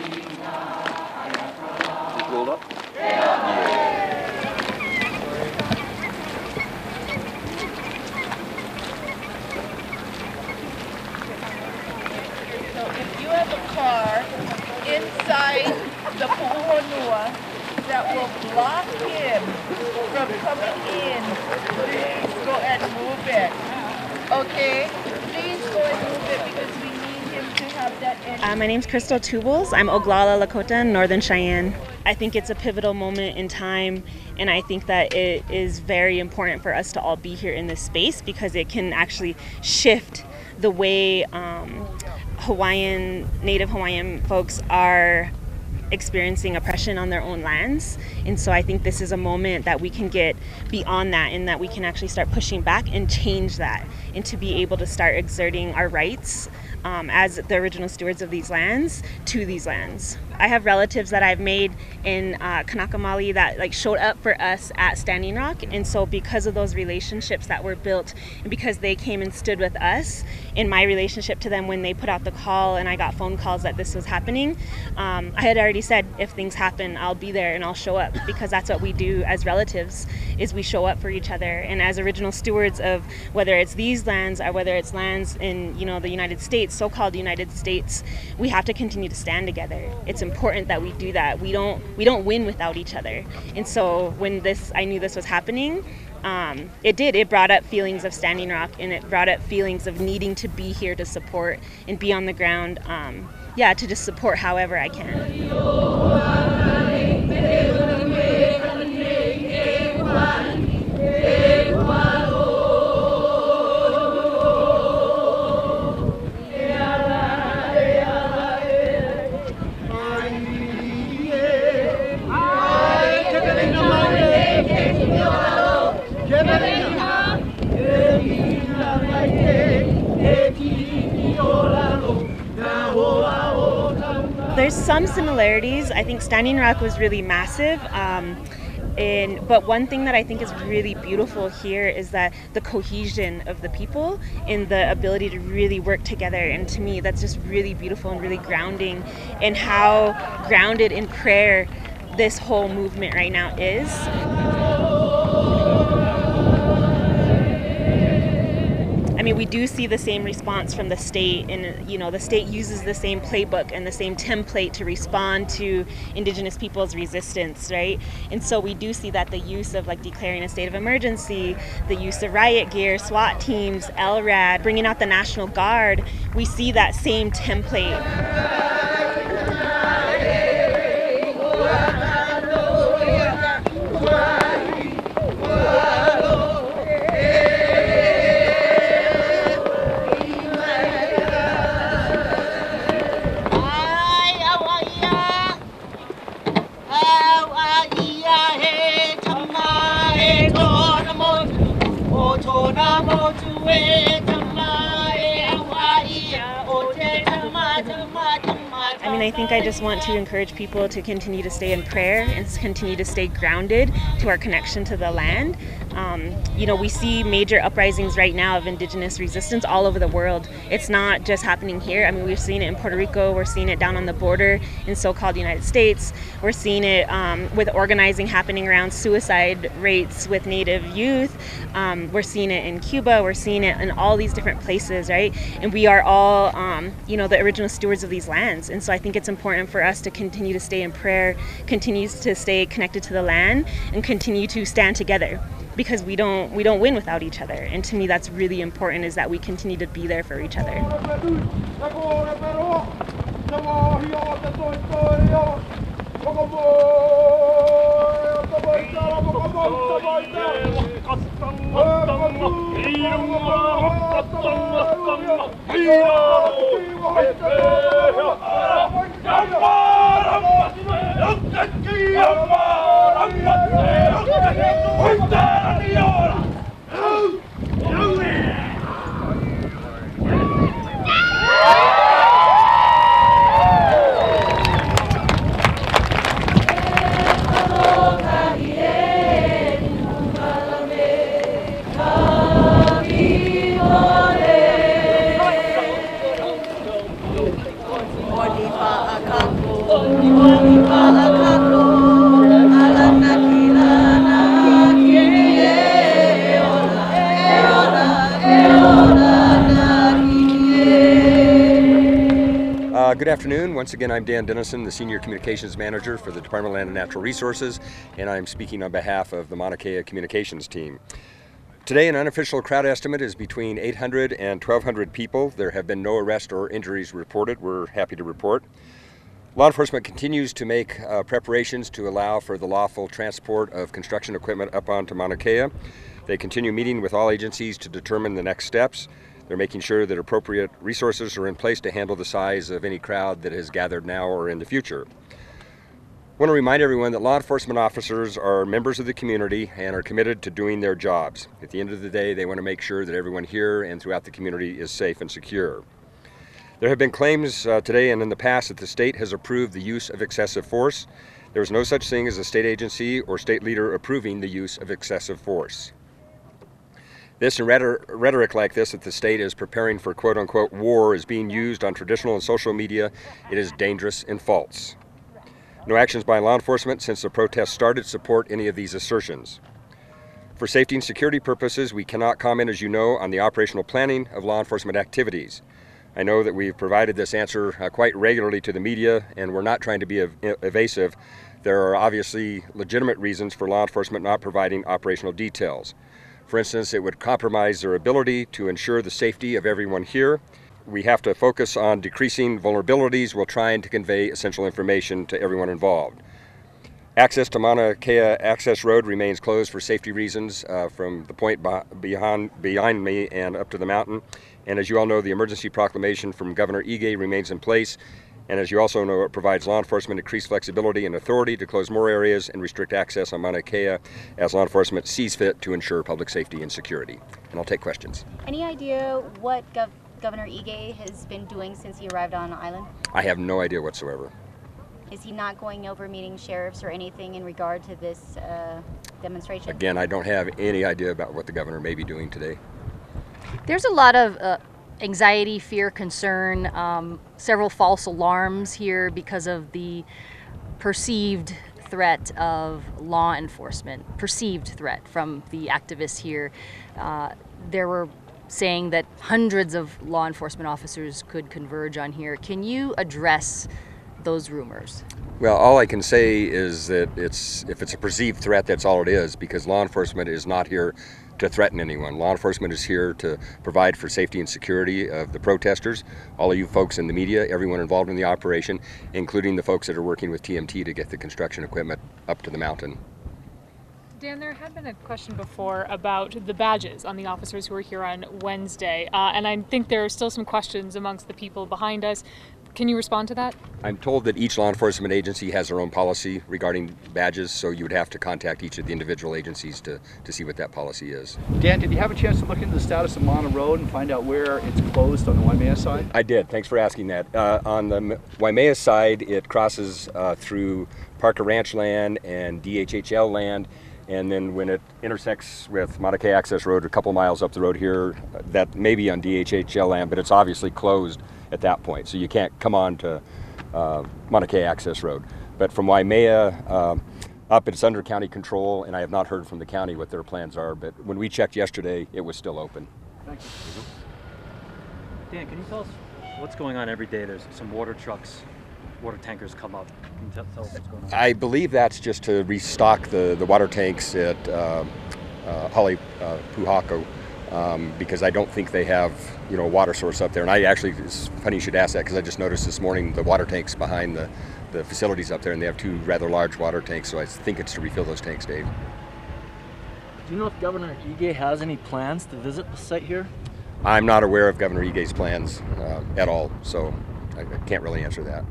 Just rolled up? So if you have a car inside the Pu'uhonua that will block him from coming in, please go and move it. Okay? Uh, my name's Crystal Tubles. I'm Oglala Lakota, Northern Cheyenne. I think it's a pivotal moment in time, and I think that it is very important for us to all be here in this space because it can actually shift the way um, Hawaiian, Native Hawaiian folks are experiencing oppression on their own lands. And so I think this is a moment that we can get beyond that and that we can actually start pushing back and change that and to be able to start exerting our rights um, as the original stewards of these lands to these lands. I have relatives that I've made in uh, Kanaka Maoli that like showed up for us at Standing Rock, and so because of those relationships that were built, and because they came and stood with us in my relationship to them when they put out the call, and I got phone calls that this was happening, um, I had already said if things happen, I'll be there and I'll show up because that's what we do as relatives is we show up for each other, and as original stewards of whether it's these lands or whether it's lands in you know the United States, so-called United States, we have to continue to stand together. It's important that we do that. We don't we don't win without each other. And so when this I knew this was happening, um, it did. It brought up feelings of Standing Rock, and it brought up feelings of needing to be here to support and be on the ground. Um, yeah, to just support however I can. There's some similarities. I think Standing Rock was really massive. Um, and, but one thing that I think is really beautiful here is that the cohesion of the people and the ability to really work together. And to me, that's just really beautiful and really grounding, and how grounded in prayer this whole movement right now is. Mean, we do see the same response from the state, and you know, the state uses the same playbook and the same template to respond to Indigenous people's resistance, right? And so we do see that the use of like declaring a state of emergency, the use of riot gear, SWAT teams, LRAD, bringing out the National Guard, we see that same template. I mean, I think I just want to encourage people to continue to stay in prayer and continue to stay grounded to our connection to the land. Um, you know, we see major uprisings right now of indigenous resistance all over the world. It's not just happening here. I mean, we've seen it in Puerto Rico, we're seeing it down on the border in so called United States, we're seeing it um, with organizing happening around suicide rates with Native youth, um, we're seeing it in Cuba, we're seeing it in all these different places, right? And we are all, um, you know, the original stewards of these lands. And so I think it's important for us to continue to stay in prayer, continue to stay connected to the land, and continue to stand together because we don't we don't win without each other and to me that's really important is that we continue to be there for each other Uh, good afternoon. Once again, I'm Dan Dennison, the Senior Communications Manager for the Department of Land and Natural Resources, and I'm speaking on behalf of the Mauna Kea Communications team. Today, an unofficial crowd estimate is between 800 and 1,200 people. There have been no arrests or injuries reported. We're happy to report. Law enforcement continues to make uh, preparations to allow for the lawful transport of construction equipment up onto Mauna Kea. They continue meeting with all agencies to determine the next steps. They're making sure that appropriate resources are in place to handle the size of any crowd that has gathered now or in the future. I want to remind everyone that law enforcement officers are members of the community and are committed to doing their jobs. At the end of the day, they want to make sure that everyone here and throughout the community is safe and secure. There have been claims uh, today and in the past that the state has approved the use of excessive force. There is no such thing as a state agency or state leader approving the use of excessive force. This rhetoric like this that the state is preparing for quote unquote war is being used on traditional and social media. It is dangerous and false. No actions by law enforcement since the protests started support any of these assertions. For safety and security purposes, we cannot comment, as you know, on the operational planning of law enforcement activities. I know that we've provided this answer uh, quite regularly to the media, and we're not trying to be ev evasive. There are obviously legitimate reasons for law enforcement not providing operational details. For instance, it would compromise their ability to ensure the safety of everyone here we have to focus on decreasing vulnerabilities while trying to convey essential information to everyone involved. Access to Mauna Kea Access Road remains closed for safety reasons uh, from the point behind, behind me and up to the mountain. And as you all know, the emergency proclamation from Governor Ige remains in place. And as you also know, it provides law enforcement increased flexibility and authority to close more areas and restrict access on Mauna Kea as law enforcement sees fit to ensure public safety and security. And I'll take questions. Any idea what Gov Governor Ige has been doing since he arrived on the island? I have no idea whatsoever. Is he not going over meeting sheriffs or anything in regard to this uh, demonstration? Again, I don't have any idea about what the governor may be doing today. There's a lot of uh, anxiety, fear, concern, um, several false alarms here because of the perceived threat of law enforcement, perceived threat from the activists here. Uh, there were saying that hundreds of law enforcement officers could converge on here. Can you address those rumors? Well, all I can say is that it's if it's a perceived threat, that's all it is, because law enforcement is not here to threaten anyone. Law enforcement is here to provide for safety and security of the protesters, all of you folks in the media, everyone involved in the operation, including the folks that are working with TMT to get the construction equipment up to the mountain. Dan, there had been a question before about the badges on the officers who were here on Wednesday, uh, and I think there are still some questions amongst the people behind us. Can you respond to that? I'm told that each law enforcement agency has their own policy regarding badges, so you would have to contact each of the individual agencies to, to see what that policy is. Dan, did you have a chance to look into the status of Mana Road and find out where it's closed on the Waimea side? I did. Thanks for asking that. Uh, on the Waimea side, it crosses uh, through Parker Ranch land and DHHL land and then when it intersects with Mauna Kea Access Road, a couple miles up the road here, that may be on DHHL land, but it's obviously closed at that point, so you can't come on to uh, Mauna Kea Access Road. But from Waimea uh, up, it's under county control, and I have not heard from the county what their plans are. But when we checked yesterday, it was still open. Thank you. Dan, can you tell us what's going on every day? There's some water trucks water tankers come up. Tell, tell us what's going on. I believe that's just to restock the, the water tanks at uh, uh, Hale uh, Pōhaku. Um, because I don't think they have, you know, a water source up there. And I actually, it's funny you should ask that because I just noticed this morning the water tanks behind the, the facilities up there, and they have two rather large water tanks. So I think it's to refill those tanks, Dave. Do you know if Governor Ige has any plans to visit the site here? I'm not aware of Governor Ige's plans uh, at all, so I, I can't really answer that.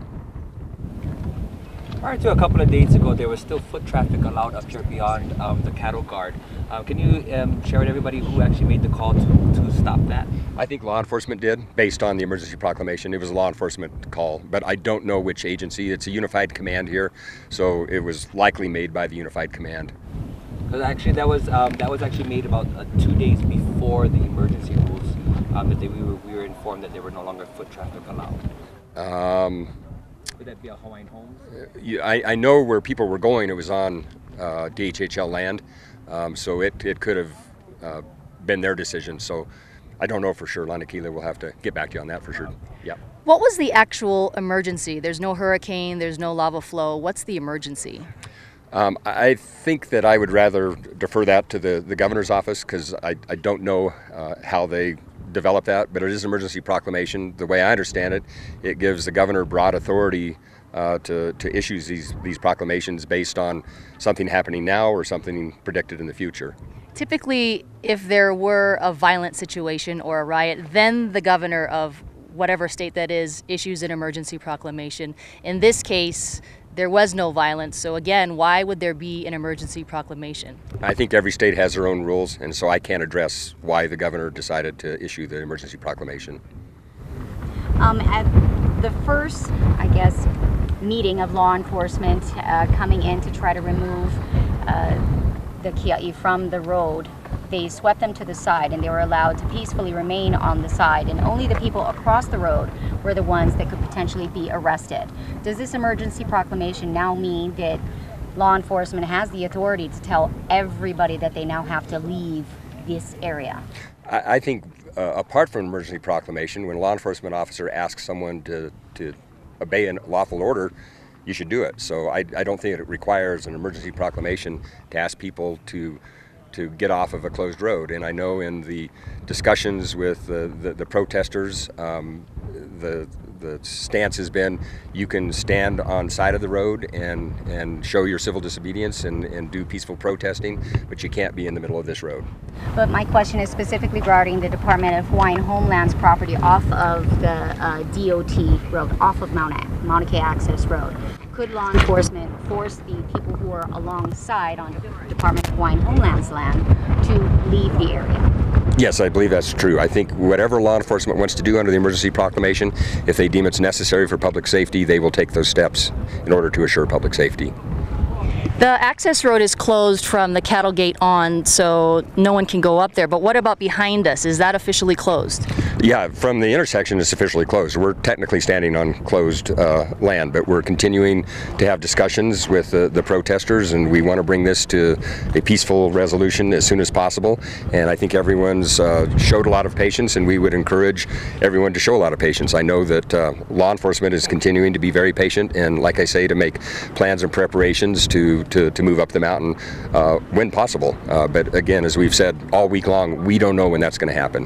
Prior to a couple of days ago, there was still foot traffic allowed up here beyond um, the cattle guard. Um, can you um, share with everybody who actually made the call to, to stop that? I think law enforcement did, based on the emergency proclamation. It was a law enforcement call, but I don't know which agency. It's a unified command here, so it was likely made by the unified command. Because actually, that was um, that was actually made about uh, two days before the emergency rules. Um, that they, we, were, we were informed that there were no longer foot traffic allowed. Um, would that be a Hawaiian Homes? Uh, I, I know where people were going. It was on uh, DHHL land, um, so it, it could have uh, been their decision. So I don't know for sure. Lanakila will have to get back to you on that for sure. Yeah. What was the actual emergency? There's no hurricane, there's no lava flow. What's the emergency? Um, I think that I would rather defer that to the, the governor's office because I, I don't know uh, how they develop that, but it is an emergency proclamation. The way I understand it, it gives the governor broad authority uh, to, to issue these, these proclamations based on something happening now or something predicted in the future. Typically, if there were a violent situation or a riot, then the governor of whatever state that is issues an emergency proclamation. In this case, there was no violence. So again, why would there be an emergency proclamation? I think every state has their own rules, and so I can't address why the governor decided to issue the emergency proclamation. Um, at the first, I guess, meeting of law enforcement uh, coming in to try to remove uh, the Kia'i from the road, they swept them to the side and they were allowed to peacefully remain on the side. And only the people across the road were the ones that could potentially be arrested. Does this emergency proclamation now mean that law enforcement has the authority to tell everybody that they now have to leave this area? I, I think, uh, apart from emergency proclamation, when a law enforcement officer asks someone to, to obey a lawful order, you should do it. So I, I don't think it requires an emergency proclamation to ask people to to get off of a closed road. And I know in the discussions with the, the, the protesters, um, the the stance has been you can stand on side of the road and, and show your civil disobedience and, and do peaceful protesting, but you can't be in the middle of this road. But my question is specifically regarding the Department of Hawaiian Homeland's property off of the uh, DOT road, off of Mauna, Mauna Kea Access Road. Could law enforcement force the people who are alongside on Department of Hawaiian Homeland's land to leave the area? Yes, I believe that's true. I think whatever law enforcement wants to do under the emergency proclamation, if they deem it's necessary for public safety, they will take those steps in order to assure public safety. The access road is closed from the cattle gate on, so no one can go up there. But what about behind us? Is that officially closed? Yeah, from the intersection, it's officially closed. We're technically standing on closed uh, land, but we're continuing to have discussions with uh, the protesters, and we want to bring this to a peaceful resolution as soon as possible. And I think everyone's uh, showed a lot of patience, and we would encourage everyone to show a lot of patience. I know that uh, law enforcement is continuing to be very patient, and like I say, to make plans and preparations to to, to move up the mountain uh, when possible. Uh, but again, as we've said all week long, we don't know when that's going to happen.